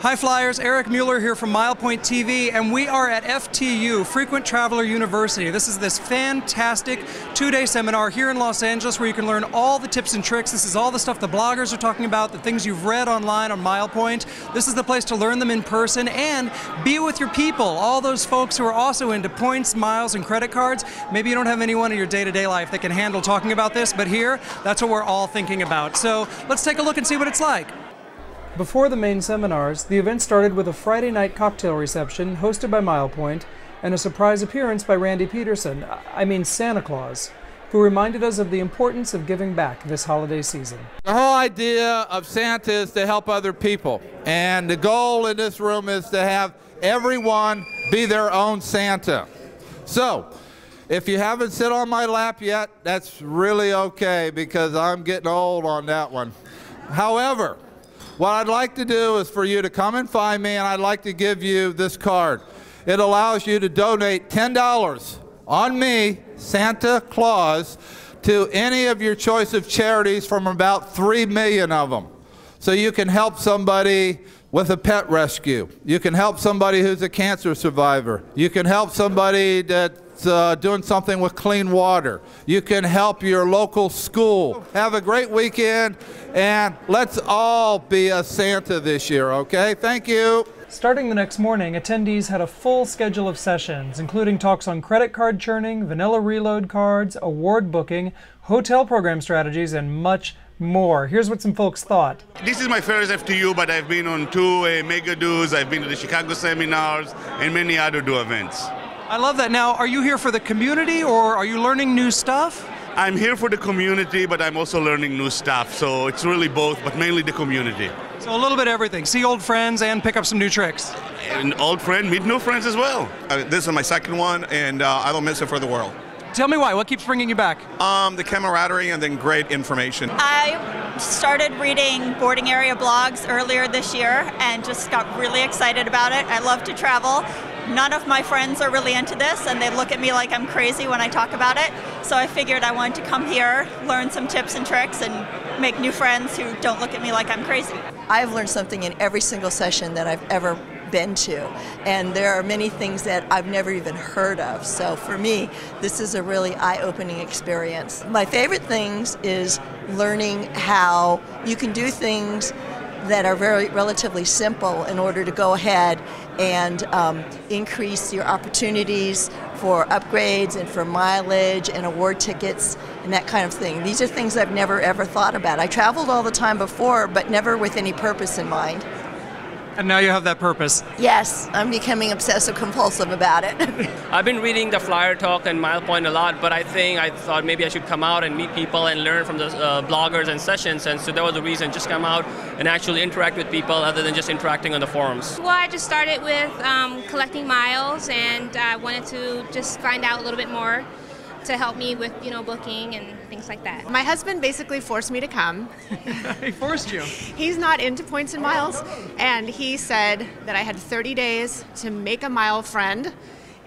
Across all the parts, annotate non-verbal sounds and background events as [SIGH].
Hi Flyers, Eric Mueller here from MilePoint TV, and we are at FTU, Frequent Traveler University. This is this fantastic two-day seminar here in Los Angeles where you can learn all the tips and tricks. This is all the stuff the bloggers are talking about, the things you've read online on MilePoint. This is the place to learn them in person and be with your people, all those folks who are also into points, miles, and credit cards. Maybe you don't have anyone in your day-to-day life that can handle talking about this, but here, that's what we're all thinking about. So let's take a look and see what it's like. Before the main seminars, the event started with a Friday night cocktail reception hosted by MilePoint and a surprise appearance by Randy Petersen, I mean Santa Claus, who reminded us of the importance of giving back this holiday season. The whole idea of Santa is to help other people, and the goal in this room is to have everyone be their own Santa. So, if you haven't sit on my lap yet, that's really okay because I'm getting old on that one. However, what I'd like to do is for you to come and find me, and I'd like to give you this card. It allows you to donate $10 on me, Santa Claus, to any of your choice of charities from about 3 million of them. So you can help somebody with a pet rescue. You can help somebody who's a cancer survivor. You can help somebody that's uh, doing something with clean water. You can help your local school. Have a great weekend, and let's all be a Santa this year, okay? Thank you. Starting the next morning, attendees had a full schedule of sessions, including talks on credit card churning, vanilla reload cards, award booking, hotel program strategies, and much more. Here's what some folks thought. This is my first FTU, but I've been on two uh, mega do's, I've been to the Chicago seminars, and many other do events. I love that. Now, are you here for the community or are you learning new stuff? I'm here for the community, but I'm also learning new stuff. So it's really both, but mainly the community. So a little bit of everything. See old friends and pick up some new tricks. An old friend, meet new friends as well. Uh, this is my second one, and uh, I don't miss it for the world. Tell me why. What keeps bringing you back? Um, the camaraderie and then great information. I started reading BoardingArea blogs earlier this year and just got really excited about it. I love to travel. None of my friends are really into this, and they look at me like I'm crazy when I talk about it. So I figured I wanted to come here, learn some tips and tricks, and make new friends who don't look at me like I'm crazy. I've learned something in every single session that I've ever been to, and there are many things that I've never even heard of. So for me, this is a really eye opening experience. My favorite things is learning how you can do things that are very relatively simple in order to go ahead and um, increase your opportunities for upgrades and for mileage and award tickets and that kind of thing. These are things I've never ever thought about. I traveled all the time before, but never with any purpose in mind. And now you have that purpose. Yes, I'm becoming obsessive compulsive about it. [LAUGHS] I've been reading the FlyerTalk and MilePoint a lot, but I think I thought maybe I should come out and meet people and learn from the uh, bloggers and sessions, and so that was the reason. Just come out and actually interact with people other than just interacting on the forums. Well, I just started with um, collecting miles, and I wanted to just find out a little bit more to help me with you know booking and things like that. My husband basically forced me to come. [LAUGHS] he forced you. He's not into points and miles, and he said that I had 30 days to make a mile friend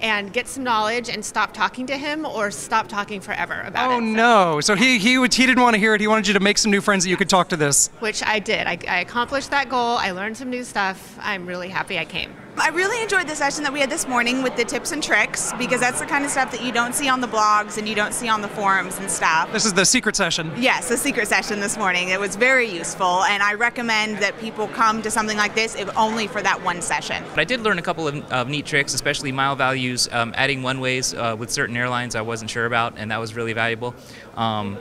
and get some knowledge and stop talking to him or stop talking forever about oh, it. Oh no! So he he he didn't want to hear it. He wanted you to make some new friends that you could talk to this. Which I did. I, I accomplished that goal. I learned some new stuff. I'm really happy I came. I really enjoyed the session that we had this morning with the tips and tricks because that's the kind of stuff that you don't see on the blogs and you don't see on the forums and stuff. This is the secret session. Yes, the secret session this morning. It was very useful, and I recommend that people come to something like this if only for that one session. But I did learn a couple of, of neat tricks, especially mile values, um, adding one ways uh, with certain airlines I wasn't sure about, and that was really valuable. Um,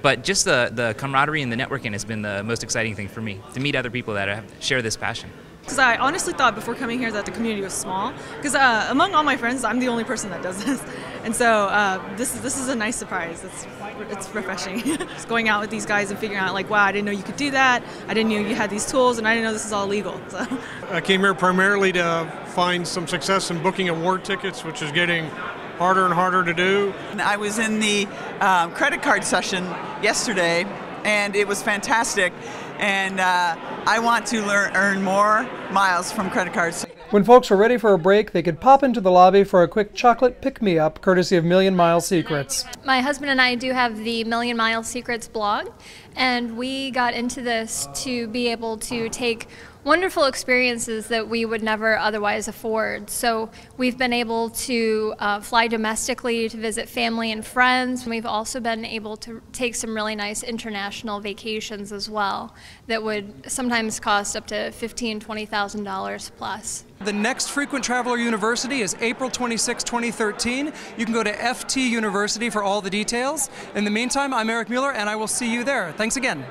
but just the, the camaraderie and the networking has been the most exciting thing for me to meet other people that have, share this passion. Because I honestly thought before coming here that the community was small. Because uh, among all my friends, I'm the only person that does [LAUGHS] this, and so uh, this is this is a nice surprise. It's it's refreshing. [LAUGHS] Just going out with these guys and figuring out like, wow, I didn't know you could do that. I didn't know you had these tools, and I didn't know this is all legal. So. I came here primarily to find some success in booking award tickets, which is getting harder and harder to do. I was in the um, credit card session yesterday, and it was fantastic. And uh, I want to learn, earn more miles from credit cards. When folks were ready for a break, they could pop into the lobby for a quick chocolate pick me up, courtesy of Million Mile Secrets. My husband and I do have the Million Mile Secrets blog, and we got into this to be able to take wonderful experiences that we would never otherwise afford. So we've been able to uh, fly domestically to visit family and friends. We've also been able to take some really nice international vacations as well that would sometimes cost up to fifteen, twenty thousand dollars plus. The next Frequent Traveler University is April 26, 2013. You can go to FT University for all the details. In the meantime, I'm Eric Mueller, and I will see you there. Thanks again.